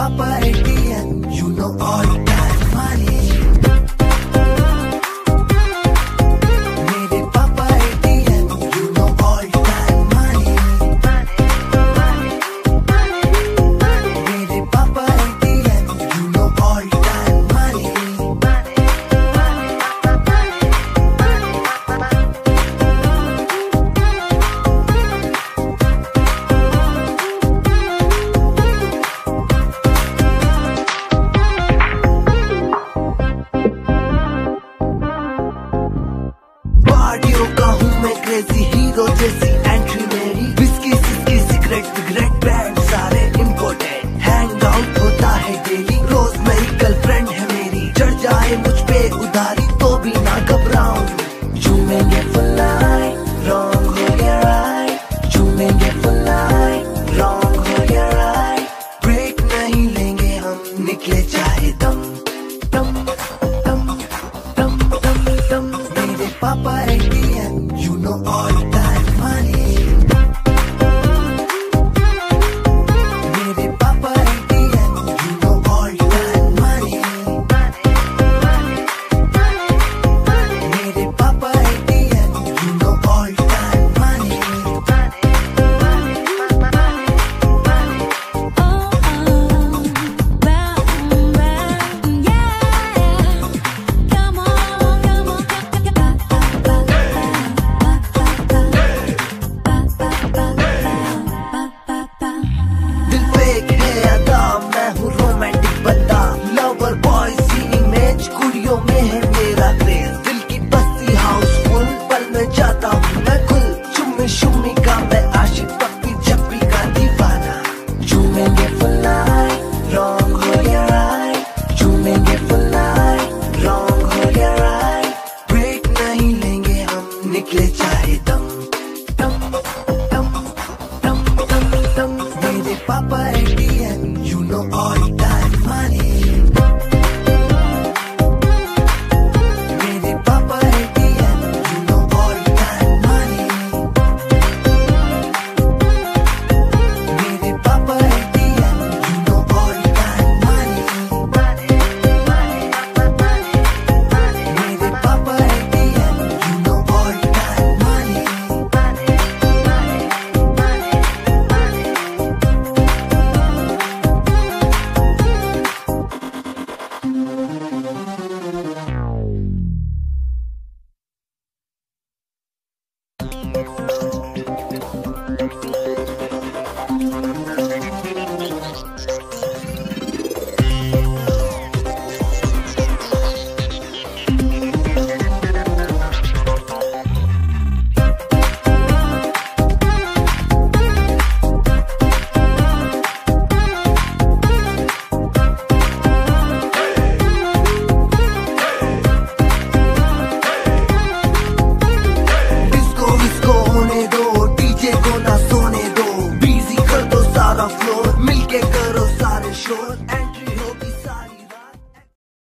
Papa Eddie. आए मुझ पे उधार निकले चाहे दम।